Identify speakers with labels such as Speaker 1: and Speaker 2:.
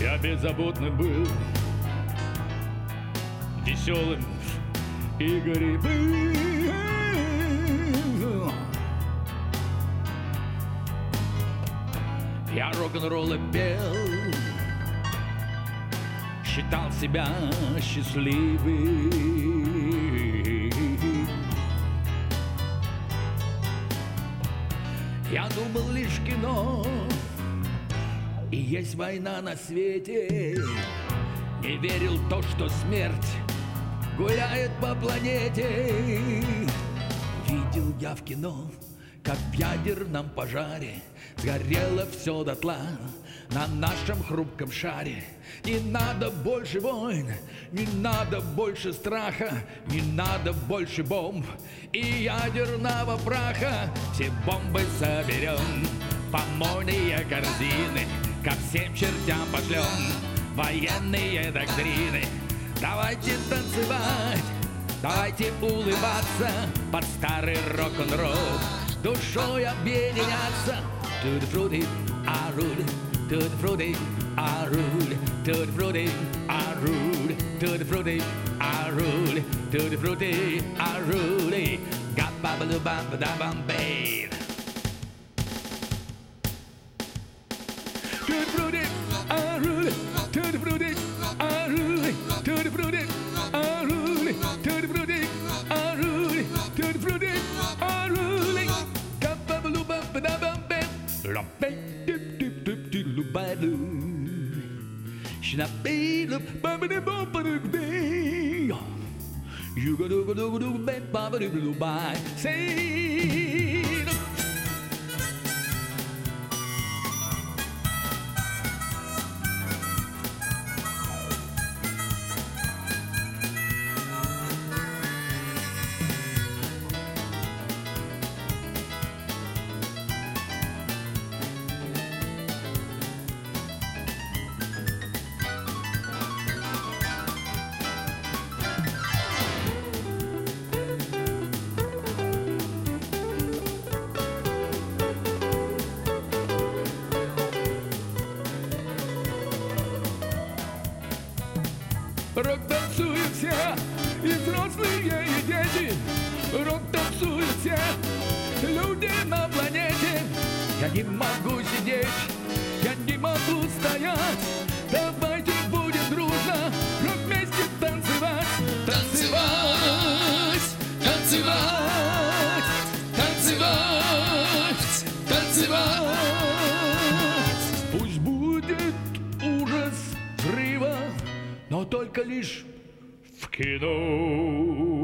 Speaker 1: Я беззаботным был Веселым Игорь был. Я рок-н-роллы пел Считал себя счастливым. Я думал лишь кино И есть война на свете. Не верил то, что смерть Гуляет по планете. Видел я в кино Как в ядерном пожаре Сгорело все дотла на нашем хрупком шаре. Не надо больше войн, не надо больше страха Не надо больше бомб и ядерного праха. Все бомбы соберем, помойные корзины Ко всем чертям пошлем военные доктрины. Давайте танцевать, давайте улыбаться Под старый рок-н-ролл. Душой объединяться. The fruity, I rule To the fruity, I rule To the fruity, I rule To the fruity, I rule To baleux. Je n'appelle pas de bon pas de You go do go do go do, baby, baby, baby, baby, say. Рок танцуют все, и взрослые, и дети. Рок танцуют все, люди на планете. Я не могу сидеть, только лишь в кино.